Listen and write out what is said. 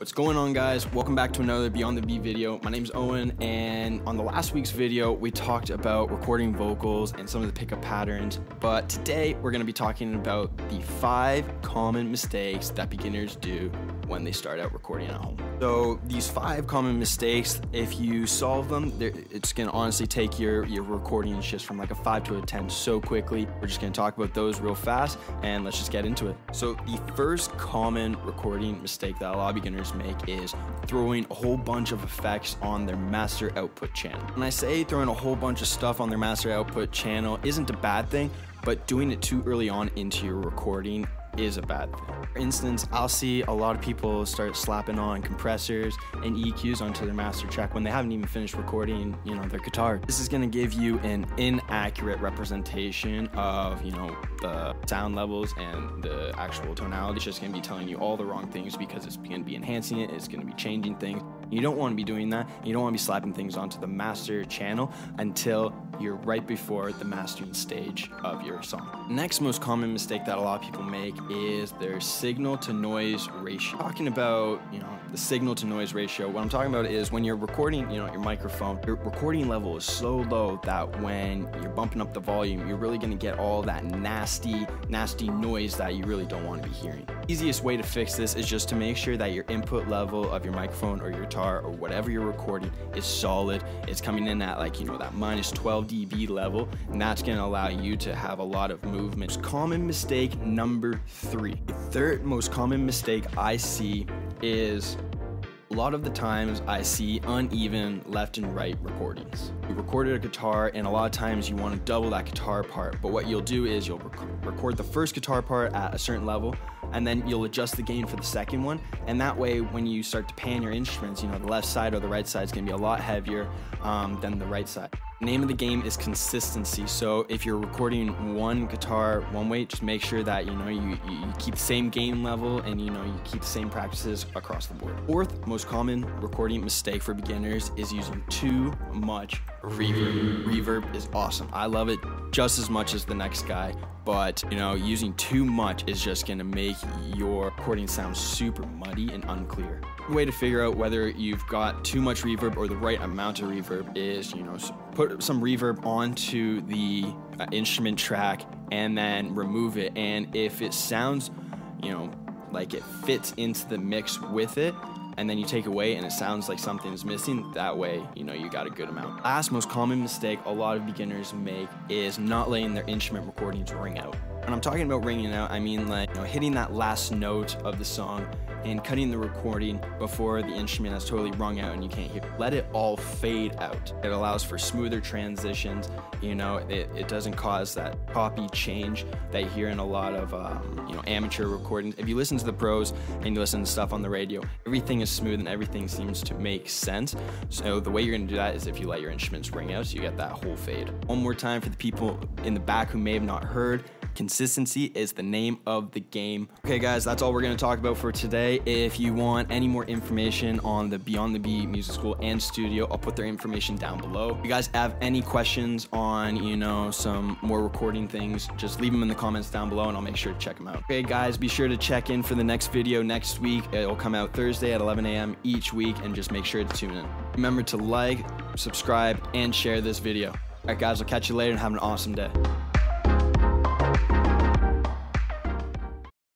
What's going on guys? Welcome back to another Beyond the Beat video. My name's Owen and on the last week's video we talked about recording vocals and some of the pickup patterns but today we're going to be talking about the five common mistakes that beginners do when they start out recording at home. So these five common mistakes, if you solve them, it's gonna honestly take your, your recording shifts from like a five to a 10 so quickly. We're just gonna talk about those real fast and let's just get into it. So the first common recording mistake that a lot of beginners make is throwing a whole bunch of effects on their master output channel. When I say throwing a whole bunch of stuff on their master output channel isn't a bad thing, but doing it too early on into your recording is a bad thing. For instance, I'll see a lot of people start slapping on compressors and EQs onto their master track when they haven't even finished recording, you know, their guitar. This is going to give you an inaccurate representation of, you know, the sound levels and the actual tonality. It's just going to be telling you all the wrong things because it's going to be enhancing it, it's going to be changing things. You don't want to be doing that. You don't want to be slapping things onto the master channel until you're right before the mastering stage of your song. Next most common mistake that a lot of people make is their signal to noise ratio. Talking about, you know, the signal to noise ratio, what I'm talking about is when you're recording, you know, your microphone, your recording level is so low that when you're bumping up the volume, you're really going to get all that nasty, nasty noise that you really don't want to be hearing. Easiest way to fix this is just to make sure that your input level of your microphone or your guitar or whatever you're recording is solid. It's coming in at like, you know, that minus 12 dB level, and that's going to allow you to have a lot of movement. Common mistake number three. The third most common mistake I see is a lot of the times I see uneven left and right recordings. You recorded a guitar and a lot of times you want to double that guitar part, but what you'll do is you'll rec record the first guitar part at a certain level and then you'll adjust the gain for the second one and that way when you start to pan your instruments, you know, the left side or the right side is going to be a lot heavier um, than the right side. Name of the game is consistency. So if you're recording one guitar one way, just make sure that you know you, you keep the same gain level and you know you keep the same practices across the board. Fourth most common recording mistake for beginners is using too much reverb. Reverb is awesome. I love it just as much as the next guy, but you know, using too much is just gonna make your recording sounds super muddy and unclear. The way to figure out whether you've got too much reverb or the right amount of reverb is, you know, put some reverb onto the uh, instrument track and then remove it. And if it sounds, you know, like it fits into the mix with it, and then you take away and it sounds like something's missing, that way, you know, you got a good amount. Last most common mistake a lot of beginners make is not letting their instrument recordings ring out. When I'm talking about ringing out, I mean like, you know, hitting that last note of the song and cutting the recording before the instrument has totally rung out and you can't hear. Let it all fade out. It allows for smoother transitions. You know, it, it doesn't cause that choppy change that you hear in a lot of um, you know amateur recordings. If you listen to the pros and you listen to stuff on the radio, everything is smooth and everything seems to make sense. So the way you're gonna do that is if you let your instruments ring out, so you get that whole fade. One more time for the people in the back who may have not heard. Consistency is the name of the game. Okay, guys, that's all we're to talk about for today. If you want any more information on the Beyond the Beat Music School and Studio, I'll put their information down below. If you guys have any questions on, you know, some more recording things, just leave them in the comments down below and I'll make sure to check them out. Okay, guys, be sure to check in for the next video next week. It'll come out Thursday at 11 a.m. each week and just make sure to tune in. Remember to like, subscribe, and share this video. All right, guys, I'll catch you later and have an awesome day.